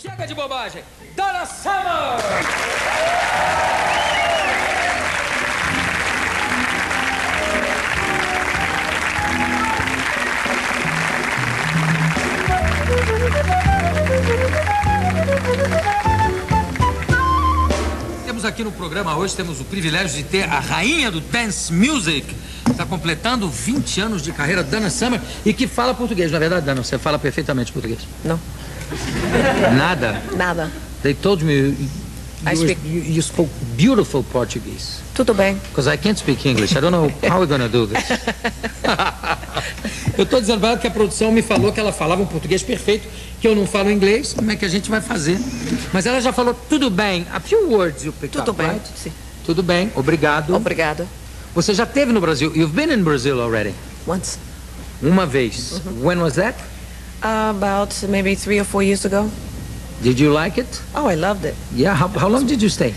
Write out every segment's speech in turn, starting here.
Chega de bobagem! Donna Summer! Temos aqui no programa hoje, temos o privilégio de ter a rainha do dance music. Está completando 20 anos de carreira, Dana Summer, e que fala português. Na verdade, Dana, você fala perfeitamente português. Não, Nada. nada. They told me you, I speak- you, you spoke beautiful Portuguese. Tudo bem. Because I can't speak English. I don't know how we're gonna do this. eu estou dizendo para ela que a produção me falou que ela falava um português perfeito, que eu não falo inglês. Como é que a gente vai fazer? Mas ela já falou tudo bem. A few words you pick Tudo up, bem. right? Sim. Tudo bem. Obrigado. Obrigada. Você já esteve no Brasil. You've been in Brazil already. Once. Uma vez. When was that? Uh, about maybe three or four years ago. Did you like it? Oh, I loved it. Yeah. How, how long did you stay?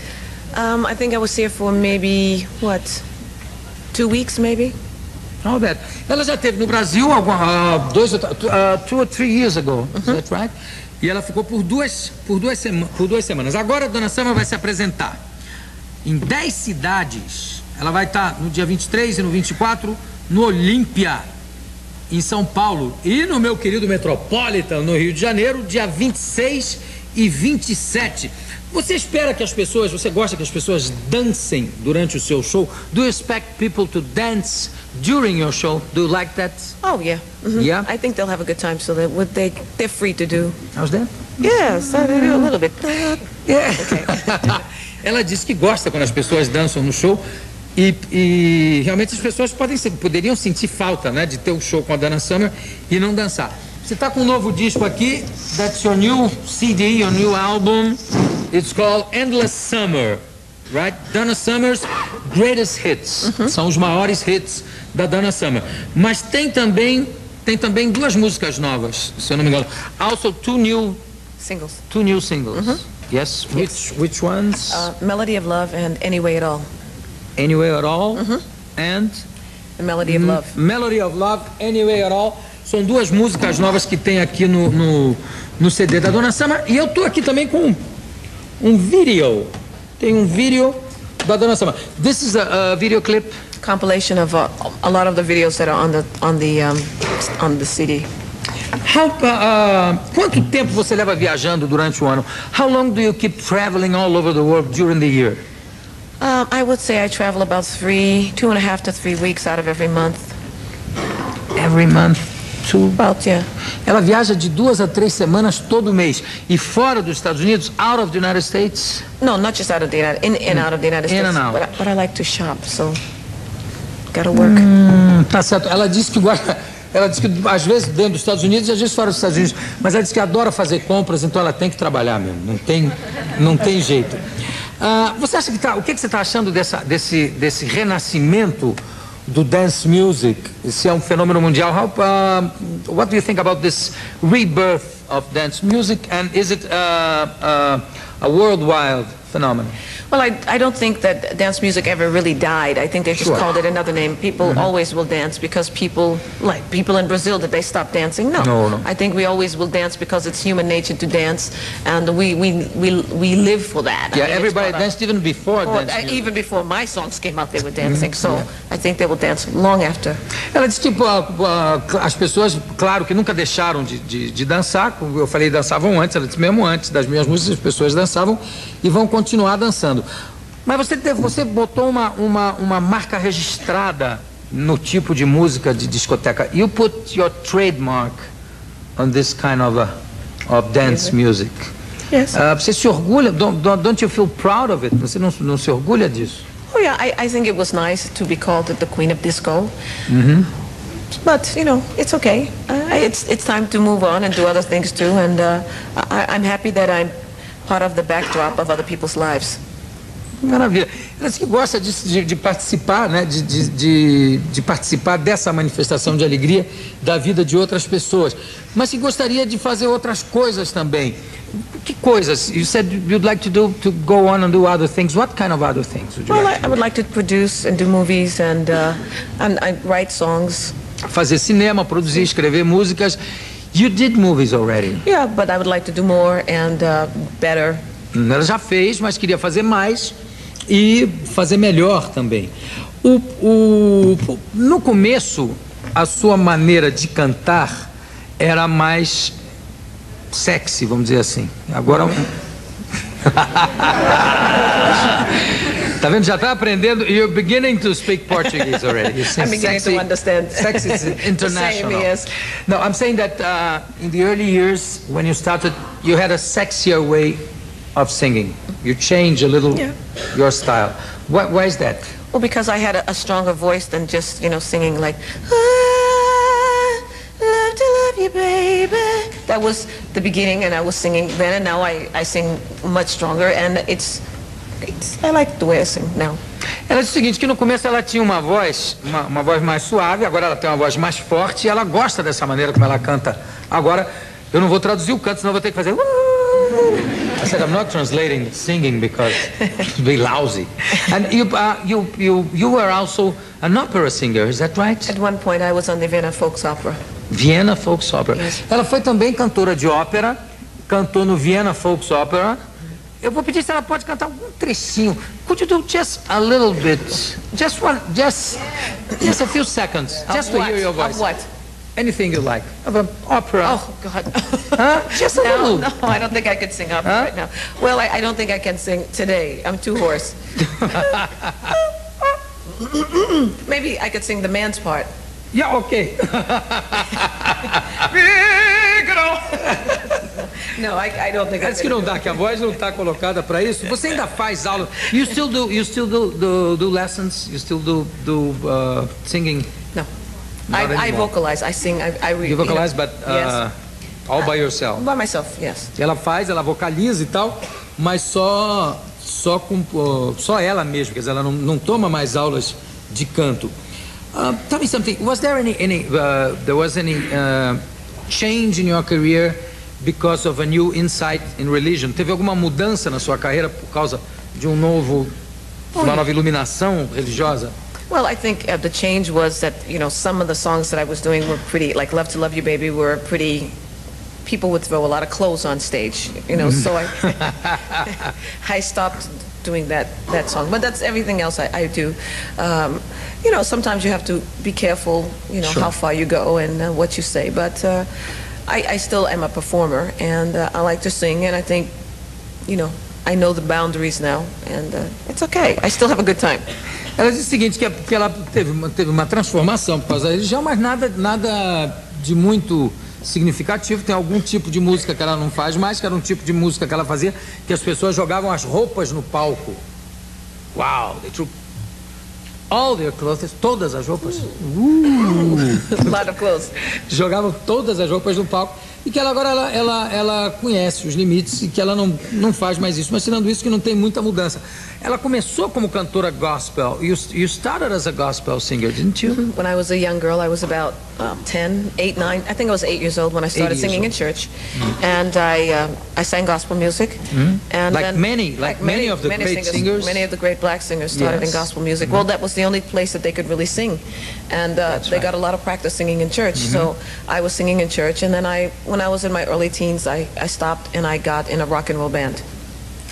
Um, I think I was here for maybe, what, two weeks maybe? That. Ela já esteve no Brasil ah, dois, ah, two or three years ago, is that right? E ela ficou por duas, por duas, sema, por duas semanas. Agora a Dona Sama vai se apresentar em 10 cidades. Ela vai estar no dia 23 e no 24 no Olímpia, em São Paulo. E no meu querido Metropolitan, no Rio de Janeiro, dia 26 e 27. Você espera que as pessoas, você gosta que as pessoas dancem durante o seu show? Do you expect people to dance during your show? Do you like that? Oh, yeah. Mhm. Yeah? I think they'll have a good time, so they, would they, they're free to do. How's that? Yes, I do a little bit. Ela disse que gosta quando as pessoas dançam no show e, e realmente as pessoas podem ser- poderiam sentir falta, né, de ter o show com a Dana Summer e não dançar. Você está com um novo disco aqui, that's your new CD, your new album. It's called Endless Summer, right? Dana Summer's Greatest Hits. São os maiores hits da Dana Summer. Mas tem também tem também duas músicas novas, se eu não me engano. Also two new Singles. two new singles. Yes. Which which ones? Uh, Melody of Love and Anyway at All. Anyway at All and The Melody of Love. Melody of Love, Anyway at All. São duas músicas novas que tem aqui no, no, no CD da Dona Sama. E eu tô aqui também com um vídeo. Tem um vídeo da Dona Sama. This is a, a video clip. Compilation of uh, a lot of the videos that are on the on the um, on the CD. How, uh, uh, quanto tempo você leva viajando durante o ano? How long do you keep traveling all over the world during the year? Um, I would say I travel about three, two and a half to three weeks out of every month. Every month, two. About yeah. Ela viaja de duas a três semanas todo mês. E fora dos Estados Unidos, out of the United States, No, not just out of the United, in and out of the United In States. and out. But, I, but I like to shop, so gotta work. Hum, tá certo. Ela disse que gosta. Ela disse que às vezes dentro dos Estados Unidos e às vezes fora dos Estados Unidos. Mas ela disse que adora fazer compras, então ela tem que trabalhar mesmo. Não tem, não tem jeito. Ah, você acha que tá, o que, que você está achando dessa, desse, desse renascimento do dance music? Se é um fenômeno mundial. How, ah, what do you think about this rebirth of dance music? And is it a worldwide phenomenon? Well, I, I don't think that dance music ever really died. I think they just Sure. called it another name. People always will dance because people, like people in Brazil, did they stop dancing? No. No, no. I think we always will dance because it's human nature to dance, and we, we, we, we live for that. I Yeah, mean, everybody danced even before Or, dance uh, even before my songs came out, they were dancing. So I think they will dance long after. Ela disse que pô, ah, as pessoas, claro que nunca deixaram de, de, de dançar, eu falei, dançavam antes, ela disse mesmo antes das minhas músicas, as pessoas dançavam e vão continuar dançando. Mas você, teve, você botou uma, uma, uma marca registrada no tipo de música de discoteca. You put your trademark on this kind of, a, of dance music. Yes. Ah, você se orgulha, don't, don't, you feel proud of it? Você não, não se orgulha disso? Oh yeah, I, I think it was nice to be called the queen of disco. Mm-hmm. But you know, it's okay. Uh, it's it's time to move on and do other things too. And uh, I, I'm happy that I'm part of the backdrop of other people's lives. Maravilha. Ela disse que gosta de, de- de participar, né? De, de- de- de participar dessa manifestação de alegria da vida de outras pessoas. Mas que gostaria de fazer outras coisas também. Que coisas? You said you'd like to do to go on and do other things. What kind of other things would you Well, like? I, I would like to produce and do movies and uh, and I write songs. Fazer cinema, produzir, escrever músicas You did movies already. Yeah, but I would like to do more and uh, better. Ela já fez, mas queria fazer mais e fazer melhor também. O, o, no começo, a sua maneira de cantar era mais sexy, vamos dizer assim. Agora. Tá vendo? Já está aprendendo. You're beginning to speak Portuguese already. You I'm beginning sexy, to understand. Sexy is international. The same, yes. No, I'm saying that uh, in the early years, when you started, you had a sexier way of singing. You change a little Yeah. your style. Why, why is that? Well, because I had a, a stronger voice than just, you know, singing like, "I love to love you, baby. That was the beginning, and I was singing then, and now I, I sing much stronger, and it's, it's, I like the way I sing now. Ela disse o seguinte, que no começo ela tinha uma voz, uma, uma voz mais suave, agora ela tem uma voz mais forte e ela gosta dessa maneira como ela canta. Agora, eu não vou traduzir o canto, senão vou ter que fazer... I said, I'm not translating singing because it's very lousy. And you, uh, you, you, you were also an opera singer, is that right? At one point, I was on the Vienna Folks Opera. Vienna Folks Opera. Yes. Ela foi também cantora de ópera, cantou no Vienna Folks Opera. Eu vou pedir se ela pode cantar algum trechinho. Could you do just a little bit? Just one, just, just a few seconds, just to hear your voice. Of what? Anything you like. Of an opera. Oh, God. Huh? Just a no, little. no, I don't think I could sing opera Huh? right now. Well, I, I don't think I can sing today. I'm too hoarse. Maybe I could sing the man's part. Yeah, okay. No, I, I don't think I Parece que não dá, que a voz não está colocada para isso. Você ainda faz aula. You still do, you still do, do, do lessons? You still do, do uh, singing? No. Not I, I anymore. vocalize. I sing. I, I read. You vocalize, but yes. uh, all by yourself. By myself, yes. Ela faz, ela vocaliza e tal, mas só só com uh, só ela mesma, quer dizer, ela não, não toma mais aulas de canto. Uh, tell me something. Was there any any uh, there was any uh, change in your career because of a new insight in religion? Teve alguma mudança na sua carreira por causa de um novo uma nova iluminação religiosa? Well, I think uh, the change was that, you know, some of the songs that I was doing were pretty, like Love to Love You Baby, were pretty, people would throw a lot of clothes on stage, you know, so I, I stopped doing that, that song. But that's everything else I, I do. Um, you know, sometimes you have to be careful, you know, Sure. how far you go and uh, what you say. But uh, I, I still am a performer and uh, I like to sing and I think, you know, I know the boundaries now and uh, it's okay. I still have a good time. Ela disse o seguinte, que, que ela teve uma, teve uma transformação por causa da religião, mas nada, nada de muito significativo. Tem algum tipo de música que ela não faz mais, que era um tipo de música que ela fazia, que as pessoas jogavam as roupas no palco. Uau! All their clothes, todas as roupas. a lot of clothes. Jogavam todas as roupas no palco. E que ela agora ela, ela, ela conhece os limites e que ela não, não faz mais isso. Mas tirando isso que não tem muita mudança. Ela começou como cantora gospel. You, you started as a gospel singer, didn't you? When I was a young girl, I was about um, 10, 8, 9. I think I was 8 years old when I started singing in old. church. And I uh, I sang gospel music. And Like then- many- like many of the great singers. Many of the great black singers started Yes. in gospel music. Well, that was the only place that they could really sing. And uh, they right. got a lot of practice singing in church. So I was singing in church. And then I, when I was in my early teens, I, I stopped and I got in a rock and roll band.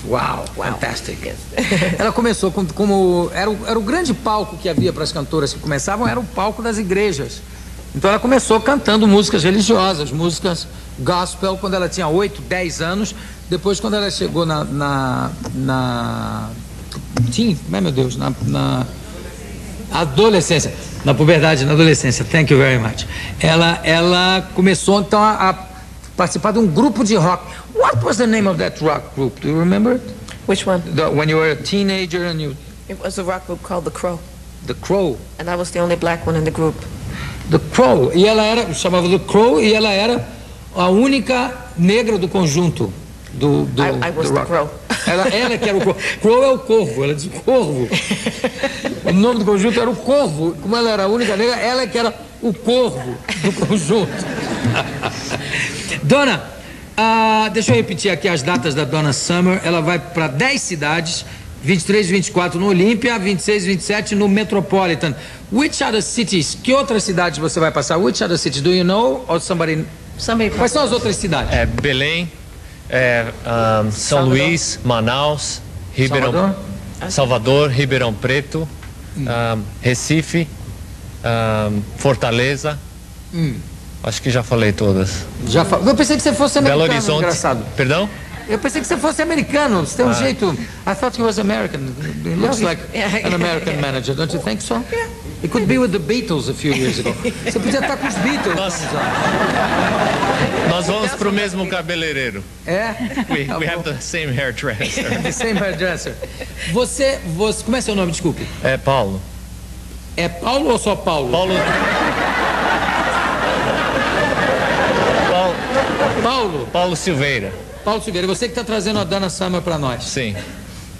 Uau, fantastic. Ela começou com- como era o, era o grande palco que havia para as cantoras que começavam, era o palco das igrejas. Então ela começou cantando músicas religiosas, músicas gospel quando ela tinha 8, 10 anos. Depois quando ela chegou na na, na teen, meu Deus, na, na adolescência, na puberdade, na adolescência. Thank you very much. Ela ela começou então a, a participar de um grupo de rock. What was the name of that rock group? Do you remember? it? Which one? The, when you were a teenager and you, It was a rock group called The Crow. The Crow. And I was the only black one in the group. The Crow. E ela era, chamava The Crow e ela era a única negra do conjunto do, do, I- I was the rock. Crow. Ela, ela que era o Crow. Crow é o corvo, ela diz corvo. O nome do conjunto era o corvo. Como ela era a única negra, ela que era o corvo do conjunto. Dona, ah, deixa eu repetir aqui as datas da Dona Summer. Ela vai para 10 cidades, 23 e 24 no Olímpia, 26 e 27 no Metropolitan. Which other cities? Que outras cidades você vai passar? Which other cities? Do you know or somebody Somebody Quais são as outras cidades? É Belém, é, ahn, São Salvador. Luís, Manaus, Ribeirão, Salvador? Salvador, Ribeirão Preto, ahn, Recife, ahn, Fortaleza. Acho que já falei todas. Já fa- Eu pensei que você fosse Belo americano, Horizonte. engraçado. Perdão? Eu pensei que você fosse americano. Você tem um jeito. I thought he was American. He looks like an American manager, don't you think so? He could be with the Beatles a few years ago. Você podia estar com os Beatles. Nossa. Nós vamos pro mesmo cabeleireiro. É? We, we have the same hairdresser. The same hairdresser. Você, você. Como é seu nome, desculpe? É Paulo. É Paulo ou só Paulo? Paulo. Paulo, Paulo. Paulo Silveira. Paulo Silveira, você que está trazendo a Dana Summer para nós. Sim.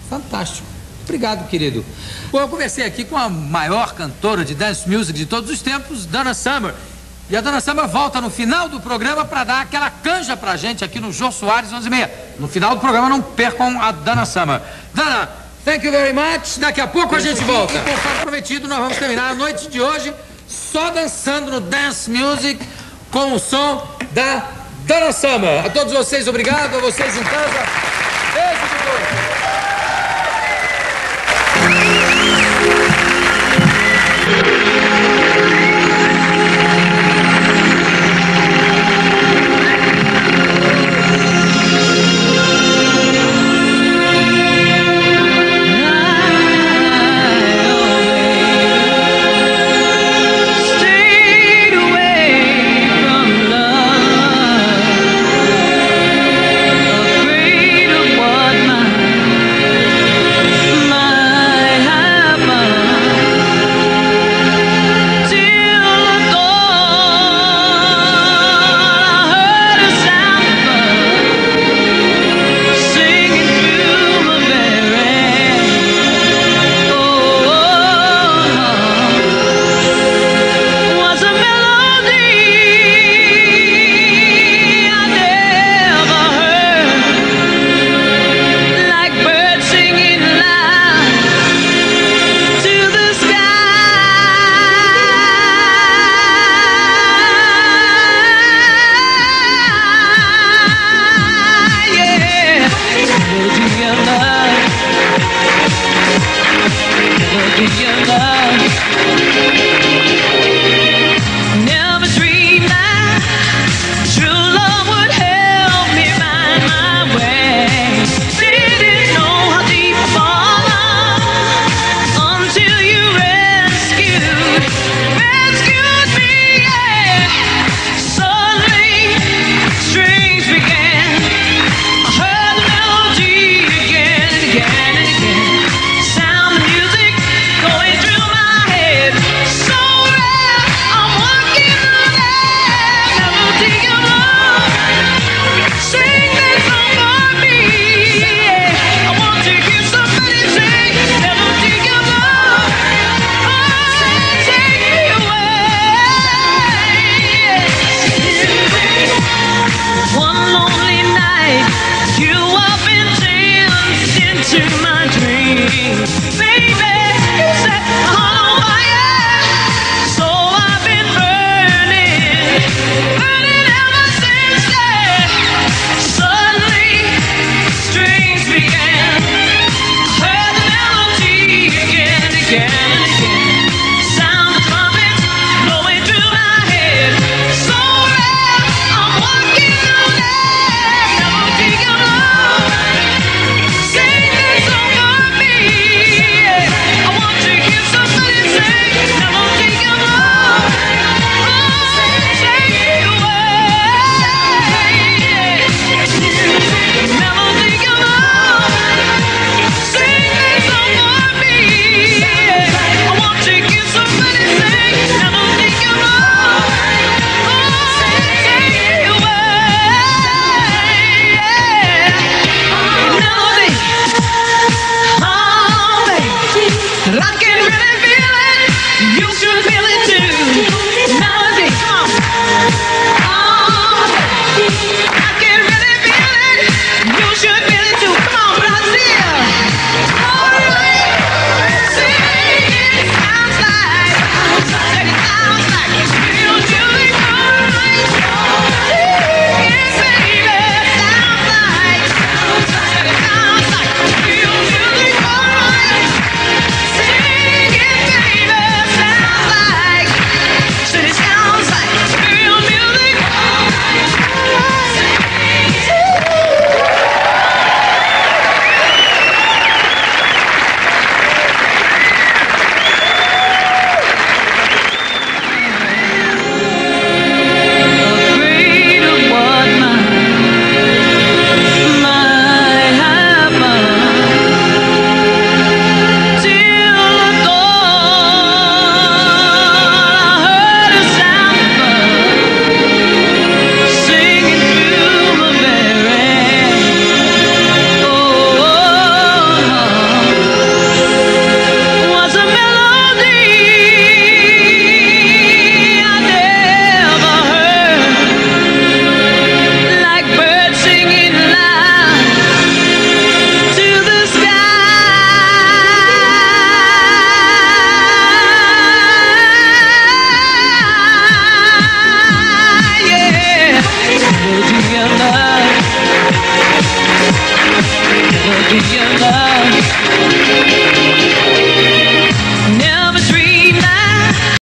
Fantástico. Obrigado, querido. Bom, eu conversei aqui com a maior cantora de dance music de todos os tempos, Dana Summer. E a Dana Summer volta no final do programa para dar aquela canja pra gente aqui no Jô Soares 11 e meia. No final do programa não percam a Dana Summer. Dana, thank you very much. Daqui a pouco a gente volta. E conforme prometido, nós vamos terminar a noite de hoje só dançando no dance music com o som da Dana Summer. A todos vocês, obrigado. A vocês em casa. Beijo de todos.